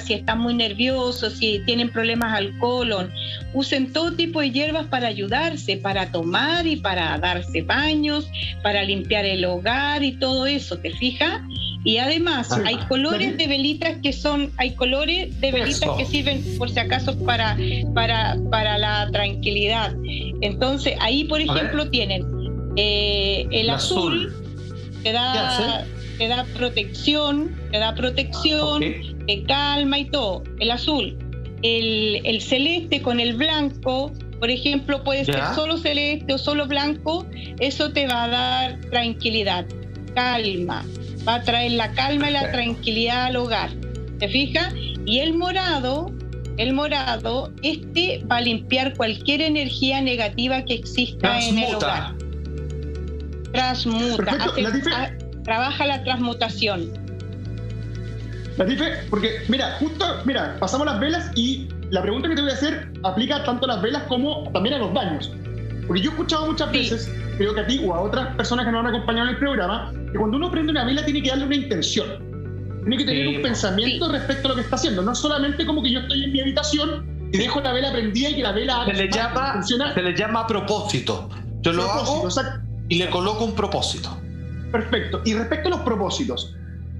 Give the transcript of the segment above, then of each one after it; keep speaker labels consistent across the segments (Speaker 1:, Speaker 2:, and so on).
Speaker 1: si están muy nerviosos, si tienen problemas al colon. Usen todo tipo de hierbas para ayudarse, para tomar y para darse baños, para limpiar el hogar y todo eso, ¿te fijas? Y además hay colores de velitas que son, hay colores de velitas que sirven por si acaso para, para, para la tranquilidad. Entonces ahí, por ejemplo, tienen eh, el azul, te da, te da protección, te da protección, calma y todo. El azul, el, el celeste con el blanco, por ejemplo, puede ser solo celeste o solo blanco, eso te va a dar tranquilidad, calma va a traer la calma y la tranquilidad al hogar. ¿Te fijas? Y el morado, el morado, este va a limpiar cualquier energía negativa que exista en el hogar. Transmuta. trabaja la transmutación.
Speaker 2: Latife, porque mira, justo, mira, pasamos las velas y la pregunta que te voy a hacer aplica tanto a las velas como también a los baños. Porque yo he escuchado muchas veces, creo que a ti o a otras personas que nos han acompañado en el programa, que cuando uno prende una vela tiene que darle una intención. Tiene que tener un pensamiento respecto a lo que está haciendo. No solamente como que yo estoy en mi habitación y dejo la vela prendida y que la vela
Speaker 3: se le llama se le llama a propósito. Yo lo hago y le coloco un propósito.
Speaker 2: Perfecto. Y respecto a los propósitos,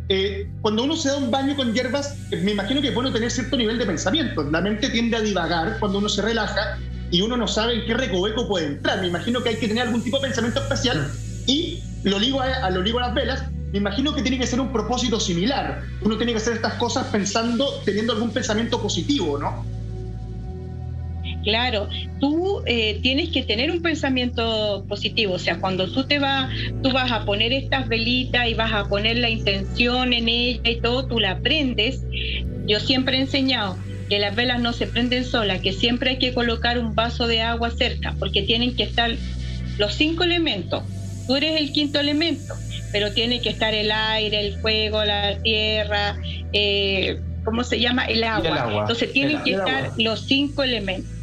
Speaker 2: eh, cuando uno se da un baño con hierbas, eh, me imagino que es bueno tener cierto nivel de pensamiento. La mente tiende a divagar cuando uno se relaja y uno no sabe en qué recoveco puede entrar. Me imagino que hay que tener algún tipo de pensamiento especial y lo ligo a, lo ligo a las velas. Me imagino que tiene que ser un propósito similar. Uno tiene que hacer estas cosas pensando, teniendo algún pensamiento positivo, ¿no?
Speaker 1: Claro, tú eh, tienes que tener un pensamiento positivo, o sea, cuando tú te vas, tú vas a poner estas velitas y vas a poner la intención en ella y todo, tú la aprendes. Yo siempre he enseñado, que las velas no se prenden solas, que siempre hay que colocar un vaso de agua cerca, porque tienen que estar los cinco elementos. Tú eres el quinto elemento, pero tiene que estar el aire, el fuego, la tierra, eh, ¿cómo se llama? El agua. Entonces tienen que estar los cinco elementos.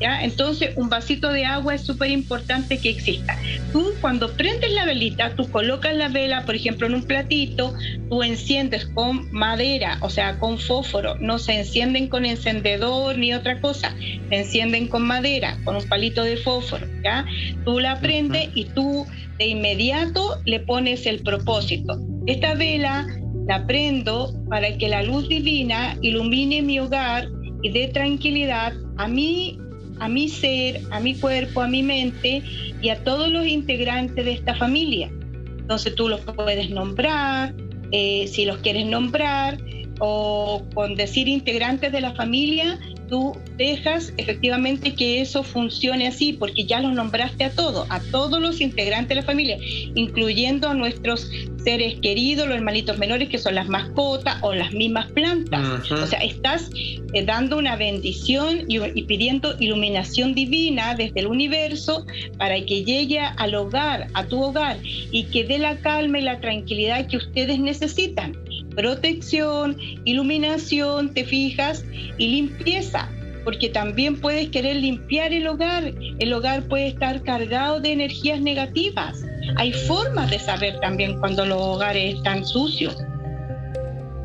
Speaker 1: Entonces, un vasito de agua es súper importante que exista. Tú cuando prendes la velita, tú colocas la vela, por ejemplo, en un platito, tú enciendes con madera, o sea, con fósforo, no se encienden con encendedor ni otra cosa, se encienden con madera, con un palito de fósforo, ¿ya? Tú la prendes y tú de inmediato le pones el propósito. Esta vela la prendo para que la luz divina ilumine mi hogar y dé tranquilidad a mí a mi ser, a mi cuerpo, a mi mente y a todos los integrantes de esta familia. Entonces tú los puedes nombrar, eh, si los quieres nombrar, o con decir integrantes de la familia, tú dejas efectivamente que eso funcione así, porque ya los nombraste a todos, a todos los integrantes de la familia, incluyendo a nuestros seres queridos, los hermanitos menores que son las mascotas o las mismas plantas. O sea, estás eh, dando una bendición y, y, pidiendo iluminación divina desde el universo para que llegue al hogar, a tu hogar, y que dé la calma y la tranquilidad que ustedes necesitan protección, iluminación, te fijas, y limpieza, porque también puedes querer limpiar el hogar. El hogar puede estar cargado de energías negativas. Hay formas de saber también cuando los hogares están sucios.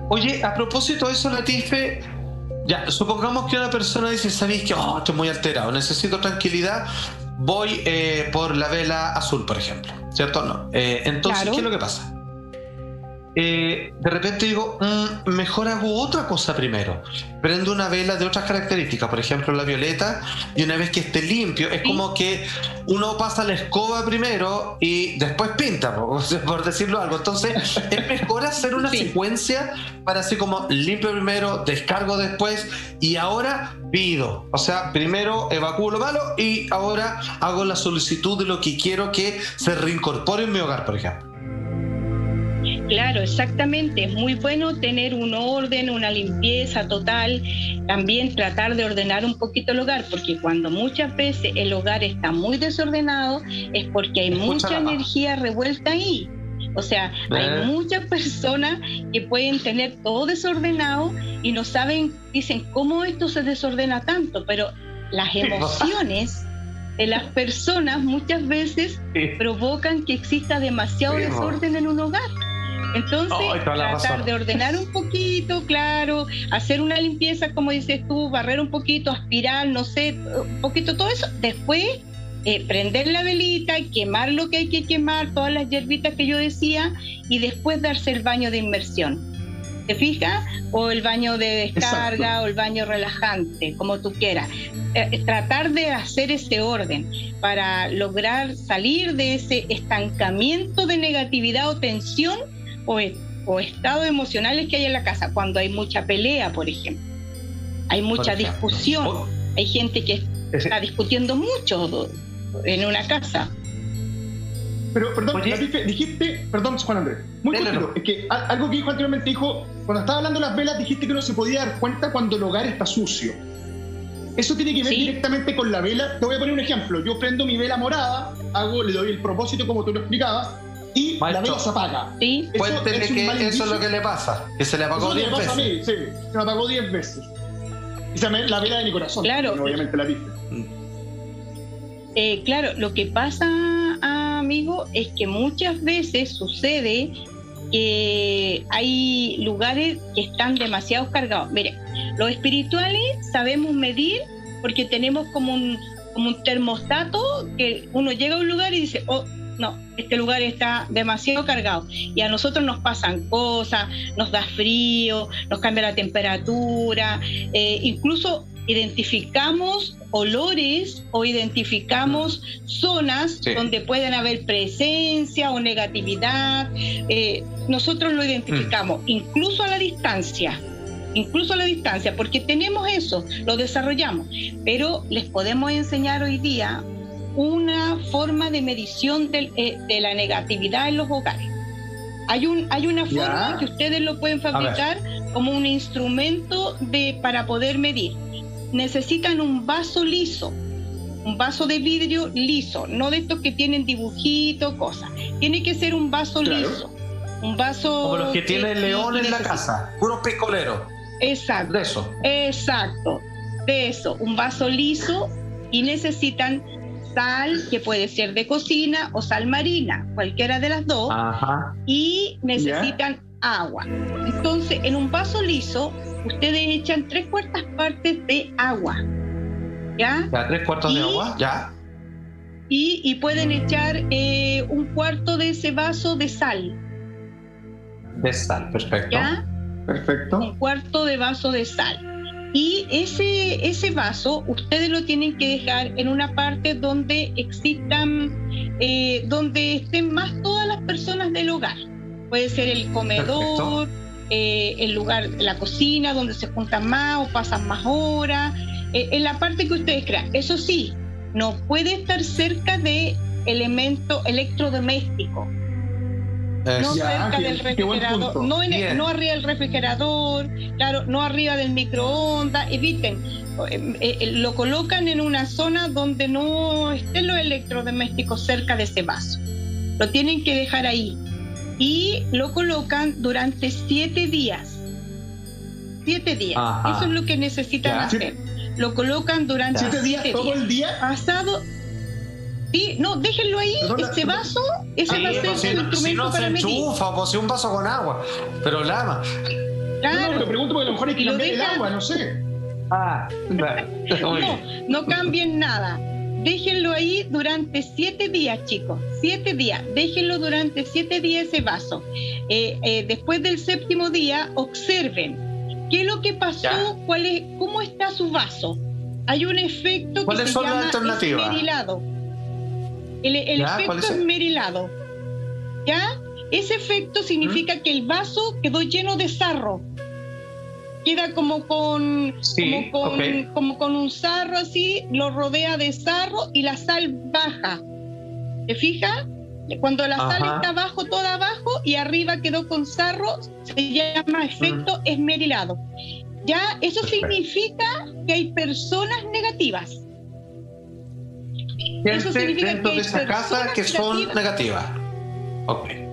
Speaker 3: Oye, a propósito de eso, Latife, ya, supongamos que una persona dice, ¿sabéis que oh, estoy muy alterado, necesito tranquilidad? Voy eh, por la vela azul, por ejemplo, ¿cierto? No. Eh, entonces, ¿qué es lo que pasa? Eh, de repente digo, mm, mejor hago otra cosa primero. Prendo una vela de otras características, por ejemplo la violeta, y una vez que esté limpio, es como que uno pasa la escoba primero y después pinta, por, decirlo algo. Entonces, es mejor hacer una secuencia para así como limpio primero, descargo después y ahora pido. O sea, primero evacúo lo malo y ahora hago la solicitud de lo que quiero que se reincorpore en mi hogar, por ejemplo.
Speaker 1: Claro, exactamente. Es muy bueno tener un orden, una limpieza total. También tratar de ordenar un poquito el hogar, porque cuando muchas veces el hogar está muy desordenado es porque hay mucha energía revuelta ahí. O sea, hay muchas personas que pueden tener todo desordenado y no saben, dicen, ¿cómo esto se desordena tanto? Pero las emociones de las personas muchas veces provocan que exista demasiado desorden en un hogar. Entonces, tratar de ordenar un poquito, claro, hacer una limpieza, como dices tú, barrer un poquito, aspirar, no sé, un poquito todo eso. Después, eh, prender la velita, quemar lo que hay que quemar, todas las hierbitas que yo decía, y después darse el baño de inmersión. ¿Te fijas? O el baño de descarga o el baño relajante, como tú quieras. Eh, tratar de hacer ese orden para lograr salir de ese estancamiento de negatividad o tensión o, o estados emocionales que hay en la casa, cuando hay mucha pelea, por ejemplo. Hay mucha discusión. Hay gente que está discutiendo mucho en una casa.
Speaker 2: Pero, perdón, dijiste, perdón, Juan Andrés, muy cortito, es que algo que dijo anteriormente, dijo, cuando estaba hablando de las velas, dijiste que no se podía dar cuenta cuando el hogar está sucio. Eso tiene que ver directamente con la vela. Te voy a poner un ejemplo. Yo prendo mi vela morada, hago, le doy el propósito como tú lo explicabas, y la vela se apaga.
Speaker 3: ¿Sí? Que eso es lo que le pasa, que se le apagó 10 veces. A mí,
Speaker 2: sí, se me apagó 10 veces. Y se me, la vela de mi corazón.
Speaker 1: Claro.
Speaker 2: Obviamente la viste.
Speaker 1: Eh, claro, lo que pasa, amigo, es que muchas veces sucede que hay lugares que están demasiado cargados. Mire, los espirituales sabemos medir porque tenemos como un, como un termostato que uno llega a un lugar y dice, oh, no, este lugar está demasiado cargado. Y a nosotros nos pasan cosas, nos da frío, nos cambia la temperatura, eh, incluso identificamos olores o identificamos zonas donde pueden haber presencia o negatividad. Eh, nosotros lo identificamos, mm. incluso a la distancia, incluso a la distancia, porque tenemos eso, lo desarrollamos, pero les podemos enseñar hoy día una forma de medición eh, de, la negatividad en los hogares. Hay, un, hay una forma que ustedes lo pueden fabricar como un instrumento de, para poder medir necesitan un vaso liso, un vaso de vidrio liso, no de estos que tienen dibujitos, cosas. Tiene que ser un vaso liso. Un vaso.
Speaker 3: Como los que tiene el león en la casa, puro picolero.
Speaker 1: Exacto. De eso. Exacto. De eso, un vaso liso y necesitan sal, que puede ser de cocina o sal marina, cualquiera de las dos. Ajá. Y necesitan agua. Entonces, en un vaso liso ustedes echan tres cuartas partes de agua. ¿Ya?
Speaker 3: ¿Ya tres cuartos de agua? ¿Ya?
Speaker 1: Y, pueden echar eh, un cuarto de ese vaso de sal.
Speaker 3: De sal, perfecto.
Speaker 1: ¿Ya?
Speaker 2: Perfecto.
Speaker 1: Un cuarto de vaso de sal. Y ese, ese vaso ustedes lo tienen que dejar en una parte donde existan, eh, donde estén más todas las personas del hogar. Puede ser el comedor, eh, el lugar, la cocina, donde se juntan más o pasan más horas, eh, en la parte que ustedes crean. Eso sí, no puede estar cerca de elementos electrodomésticos. No cerca del refrigerador, no, no, arriba del refrigerador, claro, no arriba del microondas, eviten, eh, lo colocan en una zona donde no estén los electrodomésticos cerca de ese vaso. Lo tienen que dejar ahí y lo colocan durante siete días. Siete días. Eso es lo que necesitan hacer. Lo colocan durante siete, días.
Speaker 2: ¿Todo el día?
Speaker 1: Pasado. Sí, no, déjenlo ahí. este vaso, ese va a ser
Speaker 3: si, instrumento si no para se enchufa, pues si un vaso con agua. Pero lama.
Speaker 2: Claro. No, no, pregunto porque a lo mejor hay que cambiar el agua, no sé.
Speaker 3: Ah,
Speaker 1: no, no cambien nada déjenlo ahí durante siete días, chicos. Siete días. Déjenlo durante siete días ese vaso. Eh, eh, después del séptimo día, observen qué es lo que pasó, cuál es, cómo está su vaso. Hay un efecto que se llama esmerilado. El, el efecto esmerilado. ¿Ya? Ese efecto significa que el vaso quedó lleno de sarro queda como con, como, con un sarro así, lo rodea de sarro y la sal baja. ¿Te fijas? Cuando la sal está abajo, toda abajo, y arriba quedó con sarro, se llama efecto esmerilado. Ya, eso significa que hay personas negativas.
Speaker 3: Eso significa que hay de casa que son negativas. Ok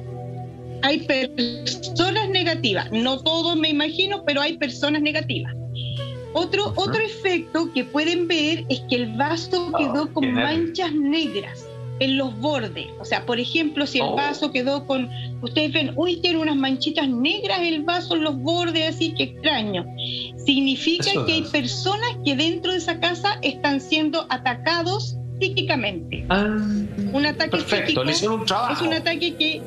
Speaker 1: hay personas negativas, no todos me imagino, pero hay personas negativas. Otro, otro efecto que pueden ver es que el vaso oh, quedó con manchas negras. en los bordes. O sea, por ejemplo, si el
Speaker 3: Oh.
Speaker 1: vaso quedó con, ustedes ven, uy, tiene unas manchitas negras el vaso en los bordes, así que extraño. Significa
Speaker 3: Eso
Speaker 1: que hay personas que dentro de esa casa están siendo atacados psíquicamente.
Speaker 3: Ah,
Speaker 1: Un ataque
Speaker 3: perfecto,
Speaker 1: psíquico
Speaker 3: le hicieron un trabajo.
Speaker 1: es un ataque que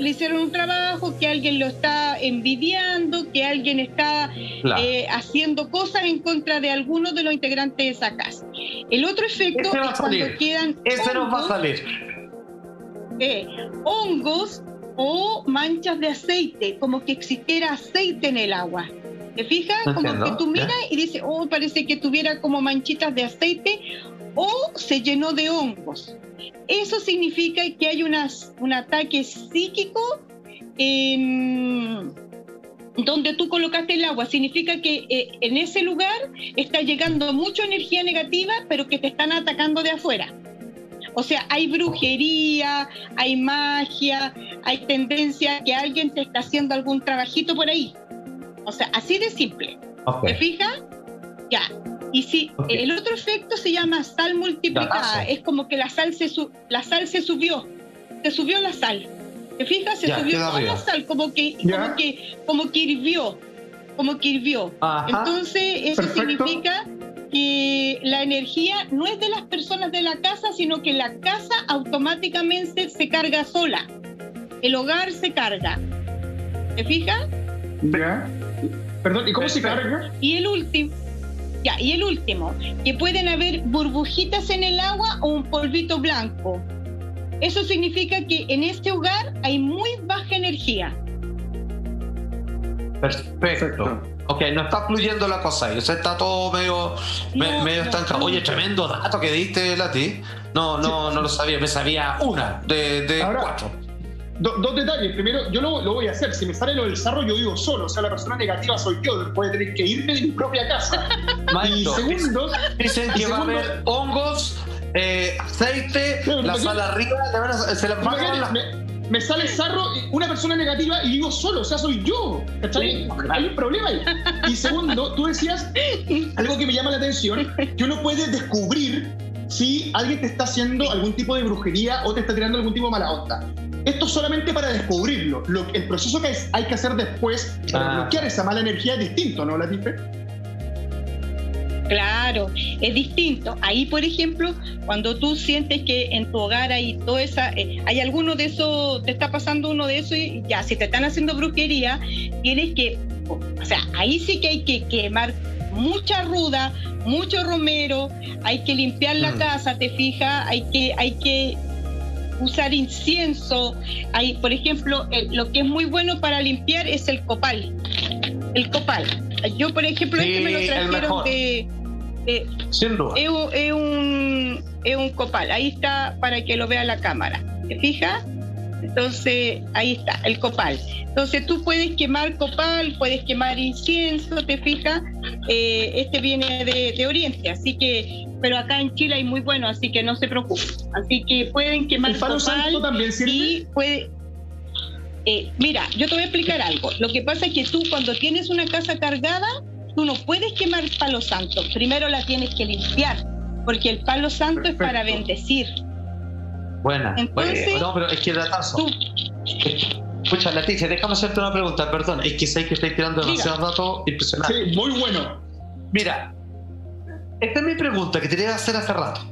Speaker 1: le hicieron un trabajo, que alguien lo está envidiando, que alguien está
Speaker 3: Claro.
Speaker 1: eh, haciendo cosas en contra de algunos de los integrantes de esa casa. El otro efecto es cuando quedan
Speaker 3: Ese nos va a
Speaker 1: hongos,
Speaker 3: salir.
Speaker 1: eh, hongos o manchas de aceite, como que existiera aceite en el agua. ¿Te fijas? Como
Speaker 3: Entiendo,
Speaker 1: que tú
Speaker 3: ya.
Speaker 1: miras y dices, oh, parece que tuviera como manchitas de aceite o se llenó de hongos. Eso significa que hay unas, un ataque psíquico en donde tú colocaste el agua. Significa que eh, en ese lugar está llegando mucha energía negativa, pero que te están atacando de afuera. O sea, hay brujería, hay magia, hay tendencia que alguien te está haciendo algún trabajito por ahí. O sea, así de simple.
Speaker 3: Ok.
Speaker 1: ¿Te fijas? Ya. Y si
Speaker 3: Ok.
Speaker 1: el otro efecto se llama sal multiplicada, es como que la sal se su- la sal se subió, se subió la sal. ¿Te fijas? Se
Speaker 3: Ya,
Speaker 1: subió toda
Speaker 3: arriba.
Speaker 1: la sal, como que, como que, como que hirvió, como que hirvió.
Speaker 3: Ajá.
Speaker 1: Entonces, eso
Speaker 2: Perfecto.
Speaker 1: significa que la energía no es de las personas de la casa, sino que la casa automáticamente se carga sola. El hogar se carga. ¿Te fijas?
Speaker 2: ¿Ya? Perdón, ¿y cómo se carga?
Speaker 1: Y el último, ya, y el último, que pueden haber burbujitas en el agua o un polvito blanco. Eso significa que en este hogar hay muy baja energía.
Speaker 3: Perfecto. Ok, no está fluyendo la cosa ahí. O sea, está todo medio, me-
Speaker 1: No,
Speaker 3: medio estancado.
Speaker 1: no.
Speaker 3: Oye, tremendo dato que diste, Lati. No, no, no lo sabía. Me sabía una de, de
Speaker 2: Ahora-
Speaker 3: cuatro.
Speaker 2: Do- dos detalles. Primero, yo lo, lo voy a hacer. Si me sale lo del sarro, yo vivo solo. O sea, la persona negativa soy yo. Después de tener que irme de mi propia casa. Y segundo,
Speaker 3: dicen que va a
Speaker 2: segundo-
Speaker 3: haber hongos, eh, aceite,
Speaker 2: No,
Speaker 3: la
Speaker 2: imagínate-
Speaker 3: sal arriba, le van a- se las va a acabar
Speaker 2: imagínate,
Speaker 3: la...
Speaker 2: me, me sale sarro, una persona negativa y vivo solo. O sea, soy yo. ¿Cachai?
Speaker 3: Sí.
Speaker 2: Hay un problema ahí. Y segundo, tú decías algo que me llama la atención, que uno puede descubrir si alguien te está haciendo algún tipo de brujería o te está tirando algún tipo de mala onda. Esto es solamente para descubrirlo. Lo, el proceso que es- hay que hacer después para
Speaker 3: Ah.
Speaker 2: bloquear esa mala energía es distinto, ¿no, Latife?
Speaker 1: Claro, es distinto. Ahí, por ejemplo, cuando tú sientes que en tu hogar hay toda esa, eh, hay alguno de esos, te está pasando uno de esos y ya, si te están haciendo brujería, tienes que, o sea, ahí sí que hay que quemar mucha ruda, mucho romero, hay que limpiar la
Speaker 3: Mm.
Speaker 1: casa, te fijas, hay que, hay que usar incienso, hay, por ejemplo, el- lo que es muy bueno para limpiar es el copal, el copal. Yo, por ejemplo, este me lo trajeron de, de-
Speaker 3: Sin duda.
Speaker 1: es, un- es un, es un copal. Ahí está para que lo vea la cámara. ¿Te fijas? Entonces, ahí está, el copal. Entonces, tú puedes quemar copal, puedes quemar incienso, ¿te fijas? Eh, este viene de, de Oriente, así que, pero acá en Chile hay muy bueno, así que no se preocupen. Así que pueden quemar
Speaker 2: ¿El palo santo también sirve?
Speaker 1: y puede. eh, mira, yo te voy a explicar algo. Lo que pasa es que tú, cuando tienes una casa cargada, tú no puedes quemar palo santo. Primero la tienes que limpiar, porque el palo santo es para bendecir.
Speaker 3: Buena.
Speaker 1: Entonces-
Speaker 3: Oye, no, pero es que datazo.
Speaker 1: Tú,
Speaker 3: Escucha, Leticia, déjame hacerte una pregunta, perdón. Es que sé que estoy tirando demasiados datos impresionantes.
Speaker 2: Sí, muy bueno.
Speaker 3: Mira, esta es mi pregunta que te quería hacer hace rato.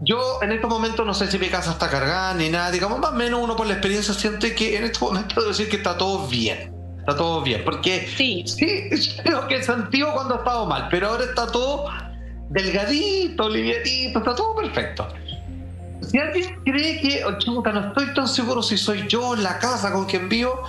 Speaker 3: Yo en estos momentos no sé si mi casa está cargada ni nada, digamos, más o menos uno por la experiencia siente que en este momento debo decir que está todo bien. Está todo bien, porque
Speaker 1: sí,
Speaker 3: sí, creo que sentí cuando estaba mal, pero ahora está todo delgadito, livianito, está todo perfecto. Si alguien cree que, oh, chuta, no estoy tan seguro si soy yo en la casa con quien vivo,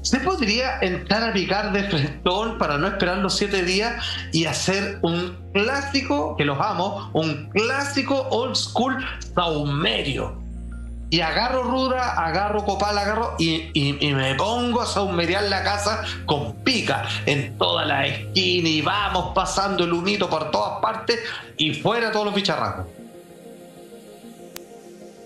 Speaker 3: ¿se podría entrar a picar de frentón para no esperar los siete días y hacer un clásico, que los amo, un clásico old school saumerio? Y agarro ruda, agarro copal, agarro y, y- me pongo a saumerear la casa con pica en todas las esquinas y vamos pasando el humito por todas partes y fuera todos los bicharracos.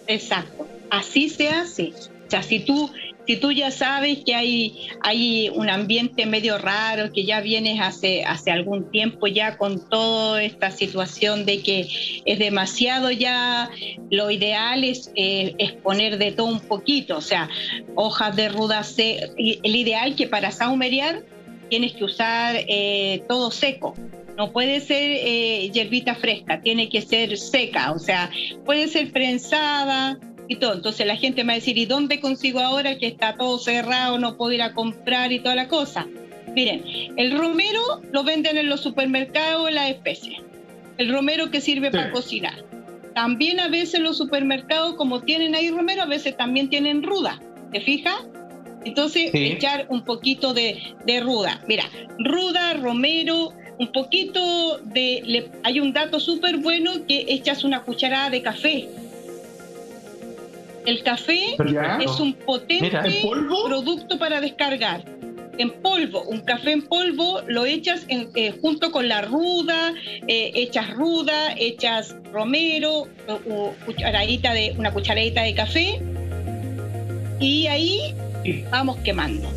Speaker 1: Exacto. Así se hace. O sea, si tú si tú ya sabes que hay, hay un ambiente medio raro, que ya vienes hace, hace algún tiempo ya con toda esta situación de que es demasiado ya, lo ideal es, eh, poner de todo un poquito, o sea, hojas de ruda el ideal que para saumerear tienes que usar eh, todo seco. No puede ser eh, hierbita fresca, tiene que ser seca, o sea, puede ser prensada, y todo. Entonces la gente me va a decir, ¿y dónde consigo ahora que está todo cerrado, no puedo ir a comprar y toda la cosa? Miren, el romero lo venden en los supermercados en las especies. El romero que sirve para cocinar. También a veces los supermercados, como tienen ahí romero, a veces también tienen ruda. ¿Te fijas? Entonces, echar un poquito de, de, ruda. Mira, ruda, romero, un poquito de... hay un dato súper bueno que echas una cucharada de café. El café es un potente producto para descargar. En polvo, un café en polvo lo echas eh, junto con la ruda, eh, echas ruda, echas romero, o, cucharadita de, una cucharadita de café. Y ahí vamos quemando.